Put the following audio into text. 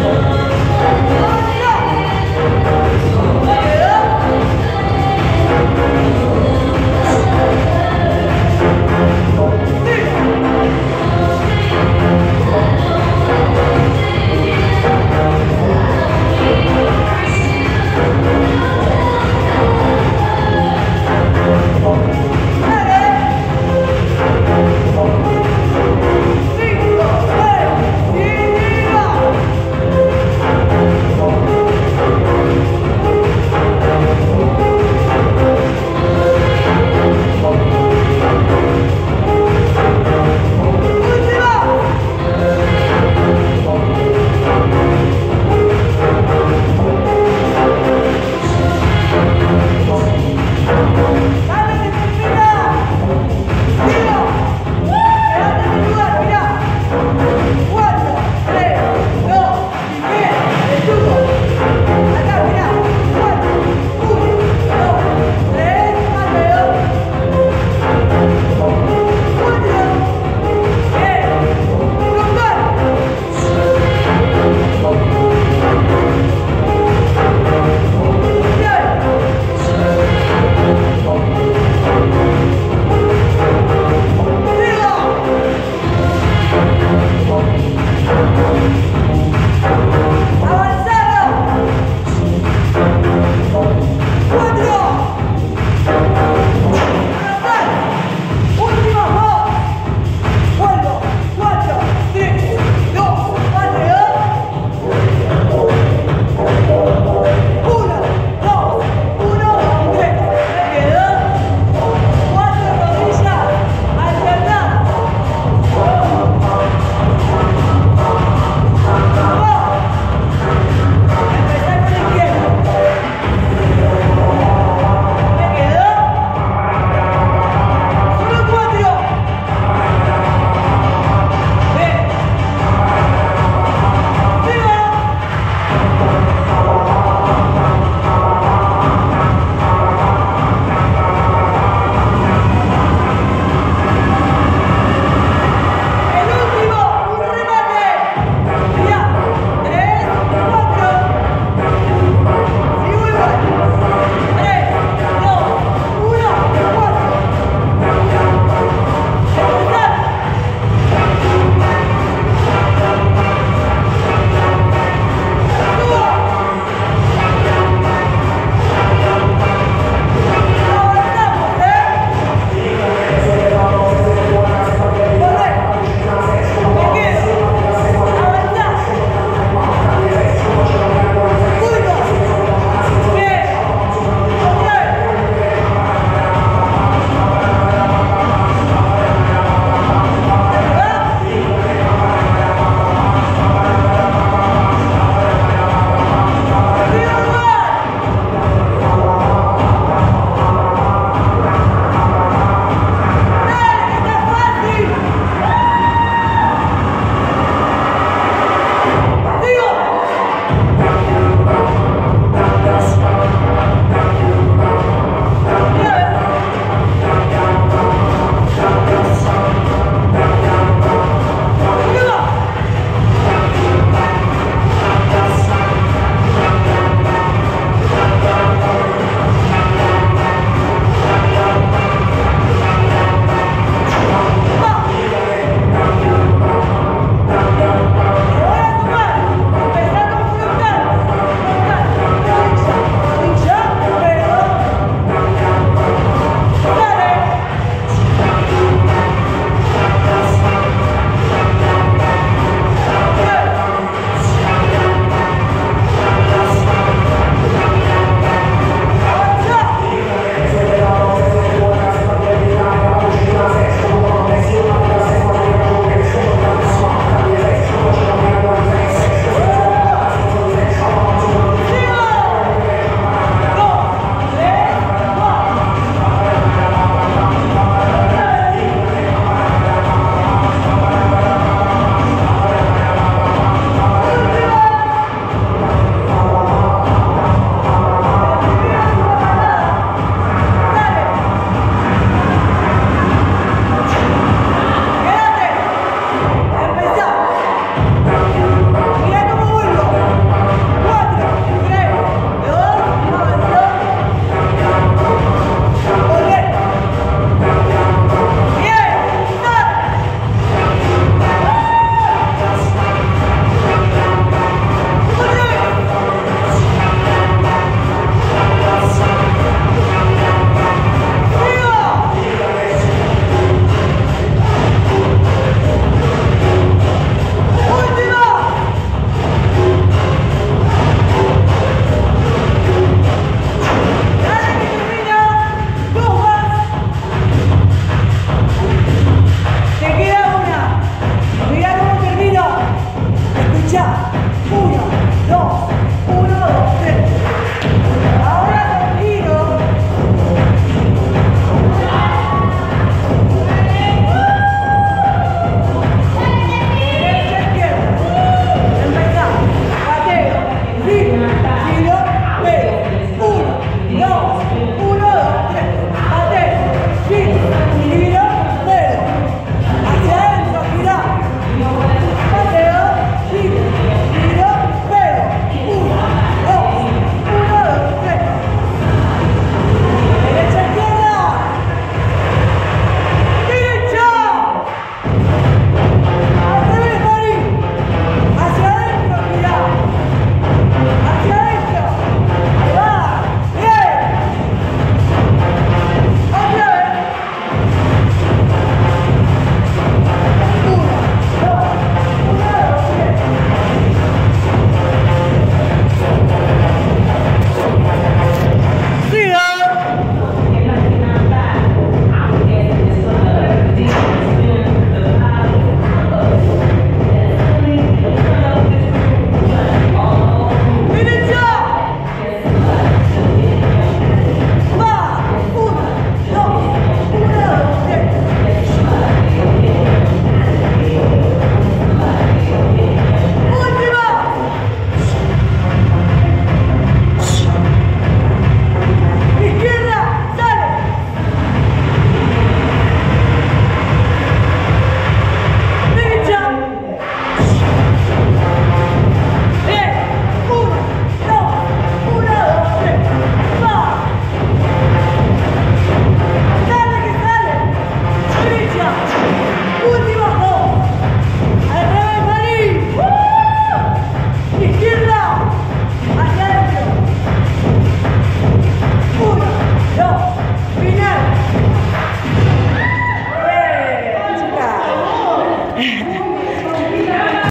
四、五、Dos,